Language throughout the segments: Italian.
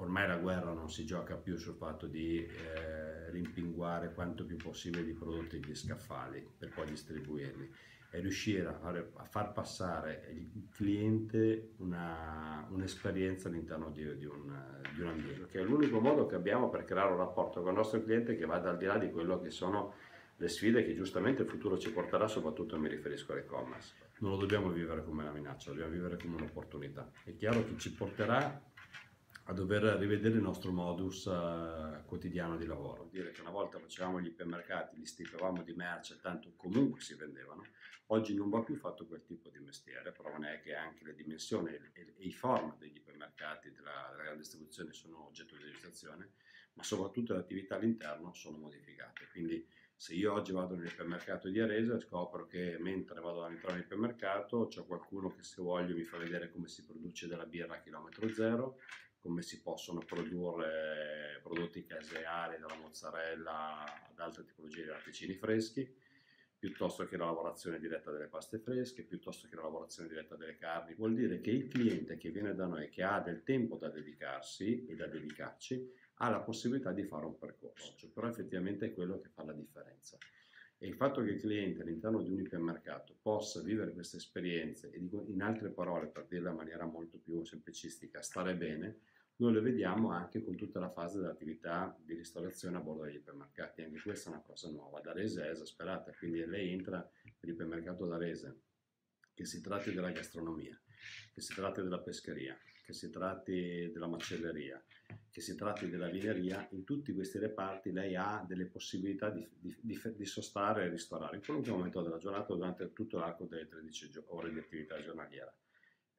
ormai la guerra non si gioca più sul fatto di eh, rimpinguare quanto più possibile di prodotti di scaffali per poi distribuirli è riuscire a, fare, a far passare il cliente una, un'esperienza all'interno di, di, un, di un ambiente, che è l'unico modo che abbiamo per creare un rapporto con il nostro cliente che vada al di là di quello che sono le sfide che giustamente il futuro ci porterà, soprattutto mi riferisco all'e-commerce. Non lo dobbiamo vivere come una minaccia, lo dobbiamo vivere come un'opportunità. È chiaro che ci porterà a dover rivedere il nostro modus uh, quotidiano di lavoro. Dire che una volta facevamo gli ipermercati, li stipavamo di merce, tanto comunque si vendevano, oggi non va più fatto quel tipo di mestiere, però non è che anche le dimensioni e, e i format degli ipermercati, della, della grande distribuzione sono oggetto di legislazione, ma soprattutto le attività all'interno sono modificate. Quindi se io oggi vado nell'ipermercato di Arese scopro che mentre vado ad entrare nell'ipermercato c'è qualcuno che se voglio mi fa vedere come si produce della birra a chilometro zero, come si possono produrre prodotti caseari, dalla mozzarella ad altre tipologie di latticini freschi, piuttosto che la lavorazione diretta delle paste fresche, piuttosto che la lavorazione diretta delle carni. Vuol dire che il cliente che viene da noi, che ha del tempo da dedicarsi e da dedicarci, ha la possibilità di fare un percorso, cioè, però effettivamente è quello che fa la differenza. Fatto che il cliente all'interno di un ipermercato possa vivere queste esperienze e in altre parole, per dirla in maniera molto più semplicistica, stare bene, noi lo vediamo anche con tutta la fase dell'attività di ristorazione a bordo degli ipermercati. Anche questa è una cosa nuova. Da Rese è esasperata, quindi lei entra nell'ipermercato da Rese, che si tratti della gastronomia, che si tratti della pescheria, che si tratti della macelleria, che si tratti della vineria, in tutti questi reparti lei ha delle possibilità di, di, di, di sostare e ristorare in qualunque momento della giornata durante tutto l'arco delle 13 ore di attività giornaliera.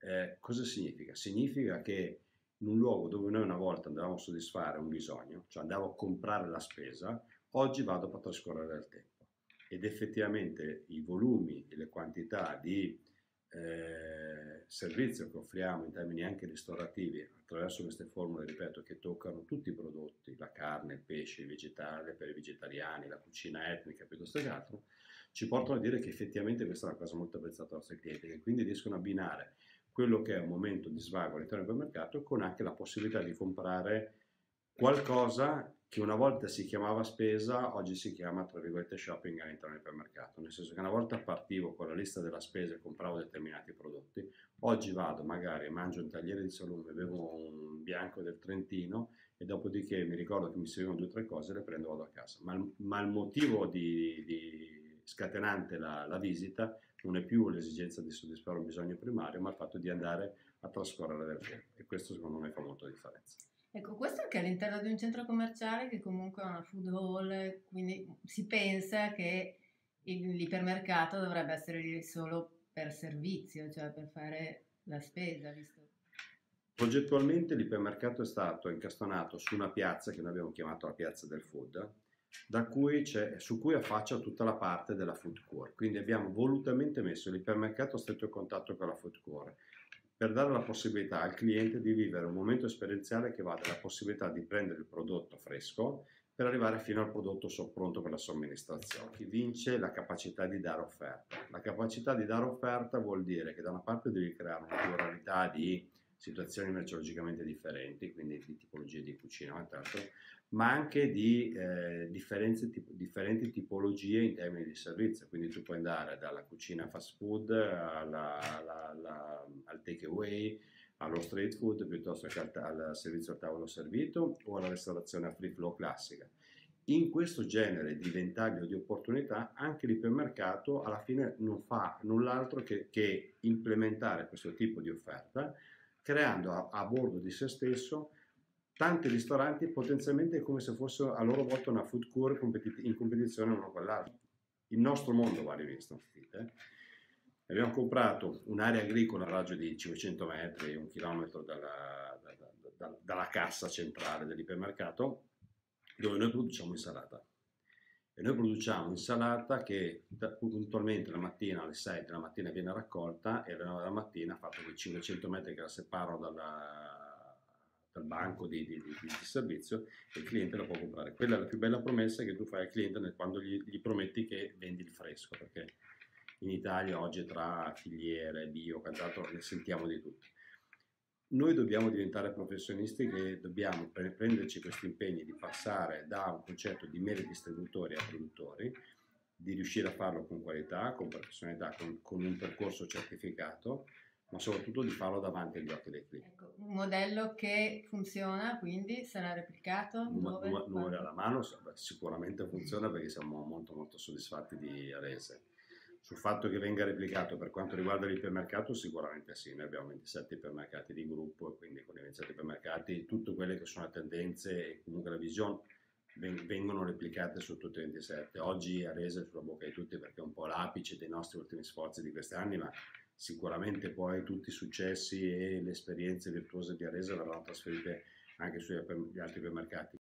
Eh, cosa significa? Significa che in un luogo dove noi una volta andavamo a soddisfare un bisogno, cioè andavo a comprare la spesa, oggi vado a trascorrere il tempo. Ed effettivamente i volumi e le quantità di eh, servizio che offriamo in termini anche ristorativi attraverso queste formule, ripeto, che toccano tutti i prodotti, la carne, il pesce, il vegetale per i vegetariani, la cucina etnica piuttosto che altro, ci portano a dire che effettivamente questa è una cosa molto apprezzata dai nostri clienti, che quindi riescono a abbinare quello che è un momento di svago all'interno del mercato con anche la possibilità di comprare qualcosa che una volta si chiamava spesa, oggi si chiama, tra virgolette, shopping all'interno del supermercato, nel senso che una volta partivo con la lista della spesa e compravo determinati prodotti, oggi vado magari, mangio un tagliere di salume, bevo un bianco del Trentino e dopodiché mi ricordo che mi servivano due o tre cose e le prendo e vado a casa. Ma, ma il motivo di, di scatenante la, la visita non è più l'esigenza di soddisfare un bisogno primario, ma il fatto di andare a trascorrere del tempo e questo secondo me fa molta differenza. Ecco, questo anche all'interno di un centro commerciale che comunque ha una food hall, quindi si pensa che l'ipermercato dovrebbe essere lì solo per servizio, cioè per fare la spesa. Visto... Progettualmente l'ipermercato è stato incastonato su una piazza che noi abbiamo chiamato la piazza del food, cui su cui affaccia tutta la parte della food core. Quindi abbiamo volutamente messo l'ipermercato a stretto contatto con la food core per dare la possibilità al cliente di vivere un momento esperienziale che va dalla possibilità di prendere il prodotto fresco per arrivare fino al prodotto pronto per la somministrazione. Chi vince la capacità di dare offerta. La capacità di dare offerta vuol dire che da una parte devi creare una pluralità di situazioni merceologicamente differenti, quindi di tipologie di cucina, quant'altro, ma anche di eh, tipo, differenti tipologie in termini di servizio. Quindi tu puoi andare dalla cucina fast food alla, alla, alla, al take away, allo street food piuttosto che al, al, servizio al tavolo servito o alla ristorazione a free flow classica. In questo genere di ventaglio di opportunità anche l'ipermercato alla fine non fa null'altro che, che implementare questo tipo di offerta creando a, a bordo di se stesso tanti ristoranti potenzialmente come se fossero a loro volta una food competi- in competizione uno con l'altro. Il nostro mondo va rivisto. Eh? Abbiamo comprato un'area agricola a raggio di 500 metri, un chilometro dalla, da, da, da, dalla cassa centrale dell'ipermercato, dove noi produciamo insalata. E noi produciamo insalata che puntualmente la mattina alle 6 della mattina viene raccolta e alle 9 della mattina, fatto quei 500 metri che la separano dalla, dal banco di, di, di, di, servizio il cliente la può comprare. Quella è la più bella promessa che tu fai al cliente quando gli, gli prometti che vendi il fresco, perché in Italia oggi tra filiere, bio, quant'altro ne sentiamo di tutti. Noi dobbiamo diventare professionisti che dobbiamo prenderci questi impegni di passare da un concetto di meri distributori a produttori, di riuscire a farlo con qualità, con professionalità, con, con un percorso certificato, ma soprattutto di farlo davanti agli occhi dei clienti. Ecco, un modello che funziona, quindi sarà replicato? Dove? Numeri alla mano, sicuramente funziona perché siamo molto molto soddisfatti di Arese sul fatto che venga replicato per quanto riguarda l'ipermercato sicuramente sì, noi abbiamo 27 ipermercati di gruppo e quindi con i 27 ipermercati tutte quelle che sono le tendenze e comunque la visione vengono replicate su tutti i 27. Oggi a resa sulla bocca di tutti perché è un po' l'apice dei nostri ultimi sforzi di questi anni, ma sicuramente poi tutti i successi e le esperienze virtuose di Aresa verranno trasferite anche sugli altri ipermercati.